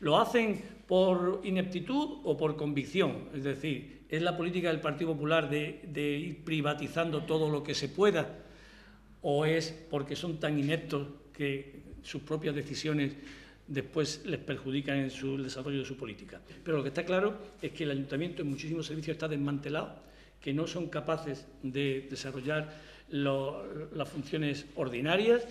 ¿Lo hacen por ineptitud o por convicción? Es decir, ¿es la política del Partido Popular de, de ir privatizando todo lo que se pueda? ¿O es porque son tan ineptos que sus propias decisiones después les perjudican en su el desarrollo de su política. Pero lo que está claro es que el ayuntamiento en muchísimos servicios está desmantelado, que no son capaces de desarrollar las funciones ordinarias